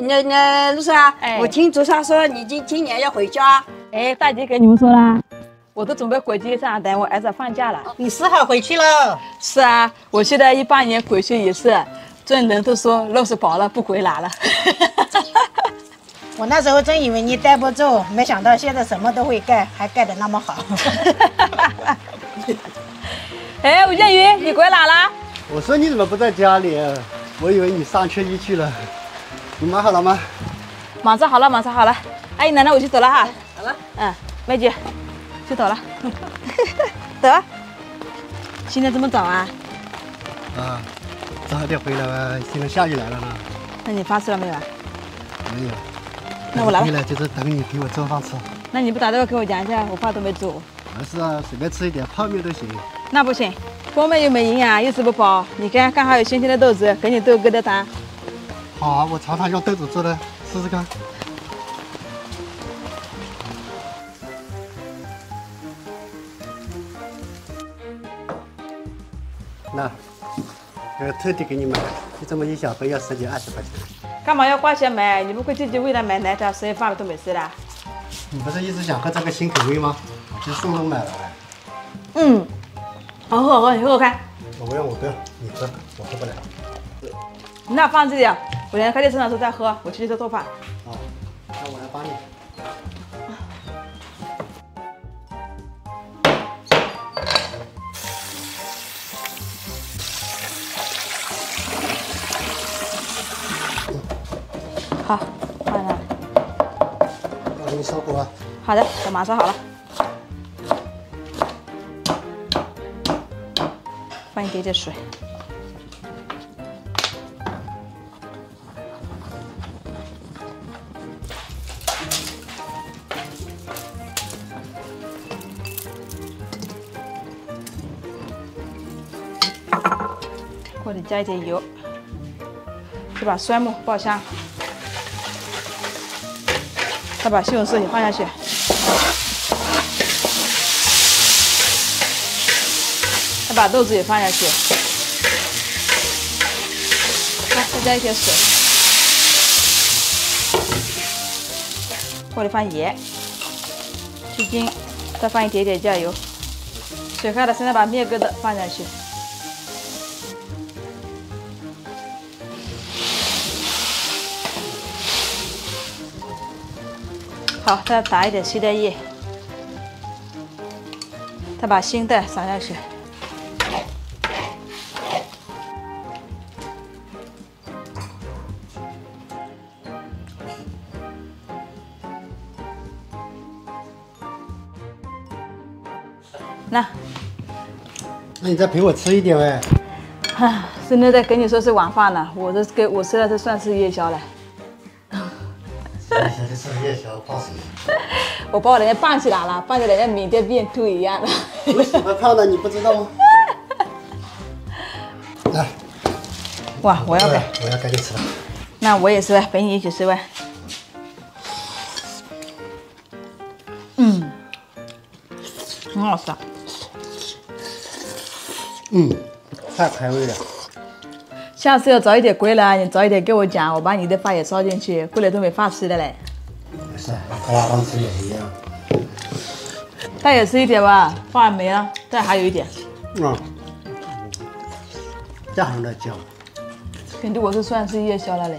那那陆生啊，哎我听竹莎说你今今年要回家，哎，大姐给你们说啦，我都准备回去上等我儿子放假了。你四号回去了，是啊，我现在一八年回去一次，众人都说肉是饱了不回来了。我那时候真以为你待不住，没想到现在什么都会盖，还盖得那么好。哎，吴建宇，你回来啦？我说你怎么不在家里？我以为你上车衣去了。你忙好了吗？马上好了，马上好了。阿姨奶奶，我去走了哈。好了。嗯，梅姐，去走了。走啊。现在这么早啊？啊，早点回来吧，现在下雨来了呢。那你发吃了没有啊？没有。那我来了回来就是等你给我做饭吃。那你不打电话给我讲一下，我饭都没煮。没事啊，随便吃一点泡面都行。那不行，泡面又没营养，又吃不饱。你看，刚好有新鲜的豆子，给你豆疙瘩汤。好啊，我尝尝用豆子做的，试试看。那，这个特地给你买的，就这么一小杯要十几二十块钱。干嘛要花钱买？你不会自己为了买奶茶，所以饭都没事的？你不是一直想喝这个新口味吗？就顺路买了呗。嗯，好喝好喝，你喝喝看。我不要，我不要，你喝，我喝不了。那放这里，我等下开店车的时候再喝。我去去做饭。好，那我来帮你。好，放上。我给你烧火啊。好的，我马上好了。放一点点水。锅里加一点油，再把蒜末爆香，再把西红柿也放下去。再把豆子也放下去，再加一些水，锅里放盐、鸡精，再放一点点酱油，水开了，现在把面疙瘩放下去，好，再打一点西蛋液，再把新蛋撒下去。那，那你再陪我吃一点呗。啊，现在在跟你说是晚饭了，我这给我吃的是算是夜宵了。我把人家胖起来了，胖起来像缅甸变兔一样了。我喜欢胖的，你不知道吗？来，哇，我要给，我要赶紧吃了。那我也是呗，陪你一起吃呗。嗯，很好吃啊。嗯，太开胃了。下次要早一点回来，你早一点跟我讲，我把你的饭也烧进去，过来都没饭吃的嘞。没事，和我当时也一样。再也吃一点吧，饭没了，再还有一点。嗯，这还用得叫？肯定我是算是夜宵了嘞。